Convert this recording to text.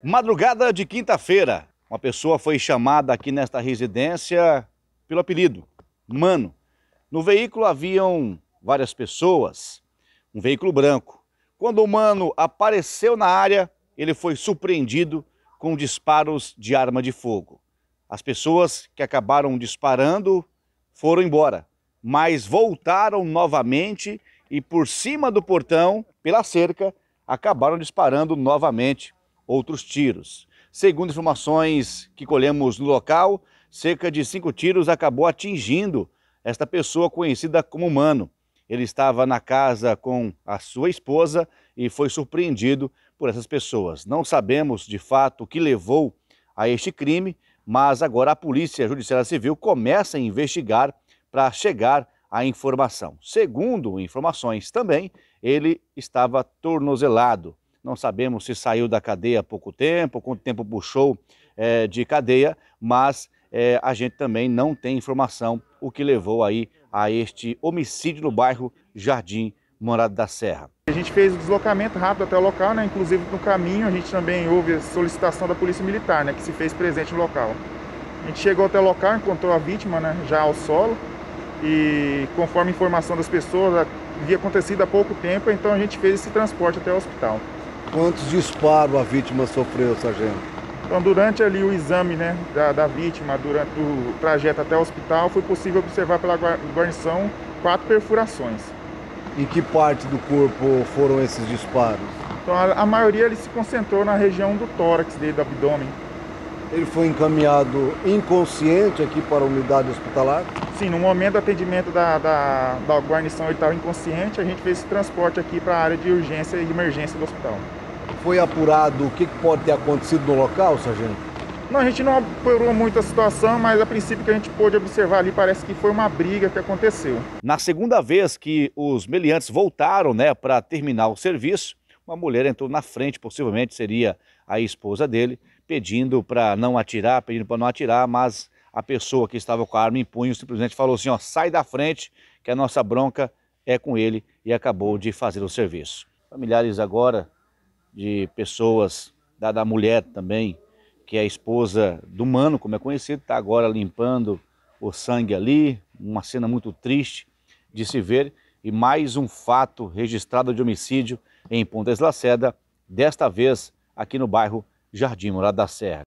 Madrugada de quinta-feira, uma pessoa foi chamada aqui nesta residência pelo apelido, Mano. No veículo haviam várias pessoas, um veículo branco. Quando o Mano apareceu na área, ele foi surpreendido com disparos de arma de fogo. As pessoas que acabaram disparando foram embora, mas voltaram novamente e por cima do portão, pela cerca, acabaram disparando novamente outros tiros. Segundo informações que colhemos no local, cerca de cinco tiros acabou atingindo esta pessoa conhecida como Mano. Ele estava na casa com a sua esposa e foi surpreendido por essas pessoas. Não sabemos de fato o que levou a este crime, mas agora a Polícia Judiciária Civil começa a investigar para chegar à informação. Segundo informações também, ele estava tornozelado. Não sabemos se saiu da cadeia há pouco tempo, quanto tempo puxou é, de cadeia, mas é, a gente também não tem informação o que levou aí a este homicídio no bairro Jardim Morado da Serra. A gente fez o deslocamento rápido até o local, né? inclusive no caminho a gente também houve a solicitação da Polícia Militar, né? que se fez presente no local. A gente chegou até o local, encontrou a vítima né? já ao solo e conforme a informação das pessoas, havia acontecido há pouco tempo, então a gente fez esse transporte até o hospital. Quantos disparos a vítima sofreu, sargento? Então, durante ali o exame né, da, da, vítima, durante o trajeto até o hospital, foi possível observar pela guarnição quatro perfurações. Em que parte do corpo foram esses disparos? Então, a, a maioria ele se concentrou na região do tórax dele, do abdômen. Ele foi encaminhado inconsciente aqui para a unidade hospitalar? Sim, no momento do atendimento da, da, da guarnição ele estava inconsciente, a gente fez esse transporte aqui para a área de urgência e emergência do hospital. Foi apurado o que pode ter acontecido no local, sargento? Não, a gente não apurou muito a situação, mas a princípio que a gente pôde observar ali parece que foi uma briga que aconteceu. Na segunda vez que os meliantes voltaram né, para terminar o serviço, uma mulher entrou na frente, possivelmente seria a esposa dele, pedindo para não atirar, pedindo para não atirar, mas a pessoa que estava com a arma em punho simplesmente falou assim, ó, sai da frente, que a nossa bronca é com ele e acabou de fazer o serviço. Familiares agora de pessoas, da, da mulher também, que é a esposa do Mano, como é conhecido, está agora limpando o sangue ali, uma cena muito triste de se ver, e mais um fato registrado de homicídio em Pontes Laceda, desta vez aqui no bairro Jardim Morada da Serra.